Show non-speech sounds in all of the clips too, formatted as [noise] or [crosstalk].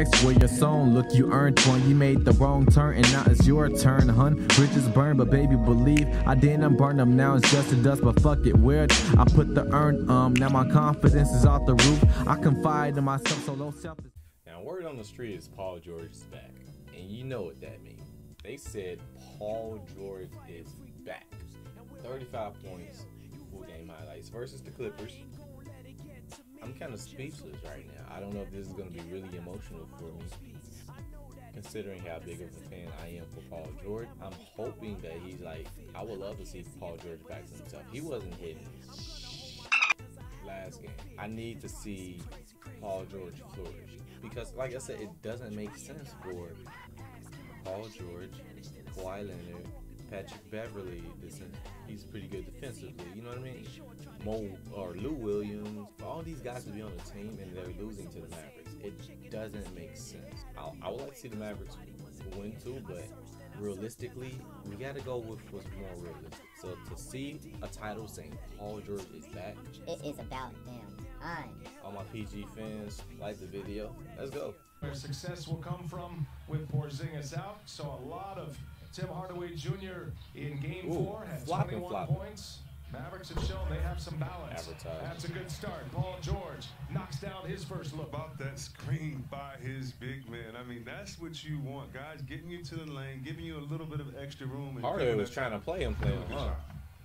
ask where your song. Look, you earned one. You made the wrong turn, and now it's your turn, hun. Bridges burn, but baby, believe I didn't burn them. Now it's just a dust, but fuck it. Weird. I put the earn, um. Now my confidence is off the roof. I confide in myself, so low self. Now, word on the street is Paul George is back, and you know what that means. They said Paul George is back. 35 points, full game highlights versus the Clippers. I'm kind of speechless right now. I don't know if this is going to be really emotional for me, considering how big of a fan I am for Paul George. I'm hoping that he's like, I would love to see Paul George back to himself. He wasn't hitting last game. I need to see Paul George flourish because, like I said, it doesn't make sense for Paul George, Kawhi Leonard, Patrick Beverley. He's pretty good defensively. You know what I mean? Mo or Lou Williams, all these guys to be on the team and they're losing to the Mavericks. It doesn't make sense. I, I would like to see the Mavericks win too, but realistically, we got to go with what's more realistic. So to see a title saying Paul George is back, it is about damn time. All my PG fans, like the video. Let's go. Where success will come from with Porzingis out. So a lot of Tim Hardaway Jr. in Game Ooh, Four had flopping, 21 flopping. points. Mavericks have shown they have some balance. Advertised. That's a good start. Paul George knocks down his first look. About that screen by his big man. I mean, that's what you want, guys. Getting you to the lane, giving you a little bit of extra room. and Hardaway was trying to play him, play him, huh?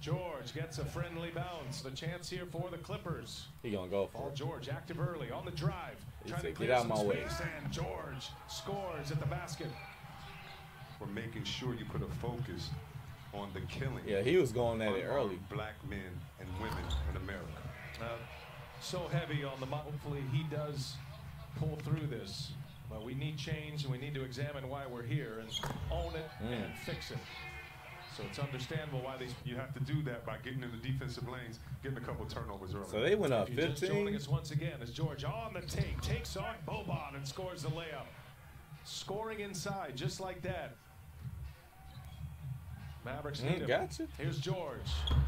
George gets a friendly bounce. The chance here for the Clippers. He gonna go for Paul it. George active early on the drive. He trying to said, clear "Get out some my way." And George scores at the basket. For making sure you put a focus on the killing. Yeah, he was going at it early. Black men and women in America. Uh, so heavy on the. mo- Hopefully he does pull through this. But we need change, and we need to examine why we're here and own it Mm. and fix it. So it's understandable why these. You have to do that by getting in the defensive lanes, getting a couple turnovers early. So they went up If you're just joining 15. us once again, as George on the take takes on Boban and scores the layup. Scoring inside, just like that. Mavericks need Mm, him. gotcha. Here's George.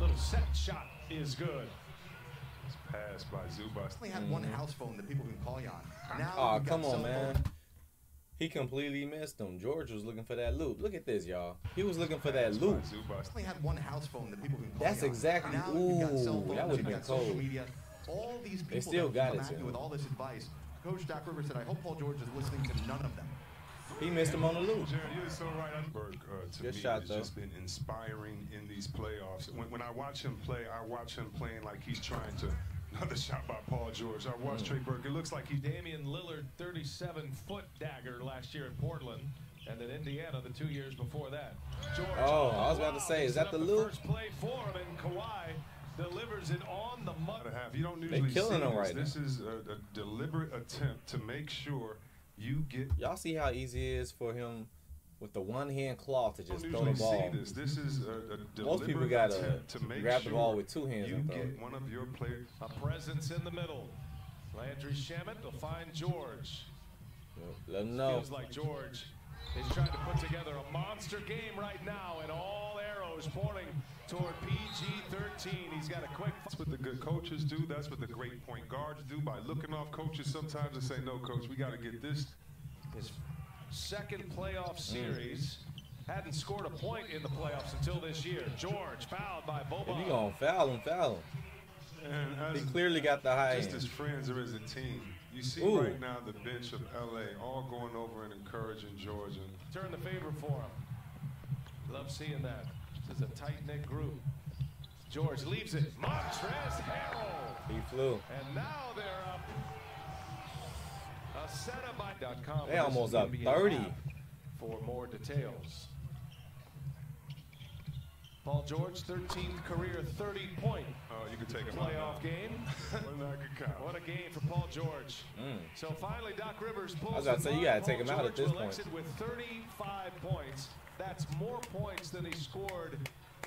Little set shot is good. It's passed by Zubac. only had one house phone that people can call you on. Now Oh, we've got come on, man. phone- He completely missed him. George was looking for that loop. Look at this, y'all. He was looking for that loop. Only had one house phone that people can call That's you on. exactly- Now you've got ooh, phones, that would've been social cold. media. All these people They still that got come it at you with all this advice. Coach Doc Rivers said, "I hope Paul George is listening to none of them." He missed him on the loop. Jared, you're so right. Unberg, uh, to Good me, shot, has though. just been inspiring in these playoffs. When, when I watch him play, I watch him playing like he's trying to. [laughs] Another shot by Paul George. I watched Mm. Trey Burke. It looks like he Damian Lillard, 37 foot dagger last year in Portland. And then Indiana the two years before that. George. Oh, I was about to say, is that the loop? First play for him, and Kawhi delivers it on the and mud. half. You don't usually killing see him this. right This is a, a deliberate attempt to make sure you get. Y'all see how easy it is for him with the one hand claw to just throw the ball. see this. This is a, a Most people gotta attempt to make grab the ball with two hands You and throw get it. one of your players. A presence in the middle. Landry Shamet will find George. Let him know. Feels like George is trying to put together a monster game right now, and all arrows pointing toward PG-13. He's got a quick. That's what the good coaches do. That's what the great point guards do by looking off coaches sometimes and say, no, coach, we got to get this. His second playoff series. Hadn't scored a point in the playoffs until this year. George fouled by If Boban. you gonna foul him, foul him. And He clearly got the high just end. as friends or as a team, you see Ooh. right now the bench of LA all going over and encouraging George. And Turn the favor for him. Love seeing that. This is a tight-knit group. George leaves it. Montrezl Harrell. He flew. And now they're up. A setup by .com. They almost up 30. For more details. Paul George, 13th career 30-point uh, you can take playoff game. [laughs] Wasn't that a good count? What a game for Paul George. Mm. So finally, Doc Rivers pulls. I was about to say, you gotta take him out at this point. with 35 points. That's more points than he scored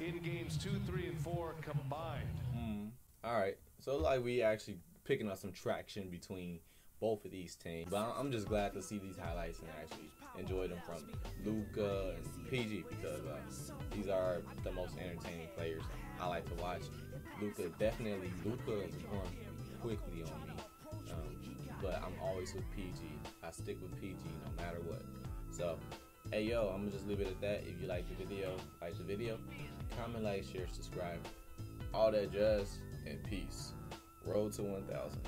in games two, three, and four combined. Mm. All right. So like we actually picking up some traction between both of these teams. But I'm- just glad to see these highlights and actually enjoy them from Luka and PG because uh, these are the most entertaining players I like to watch. Luka definitely Luka is growing quickly on me. Um, but I'm always with PG. I stick with PG no matter what. So, hey yo, I'm gonna just leave it at that. If you like the video, like the video, comment, like, share, subscribe, all that jazz, and peace. Road to 1,000.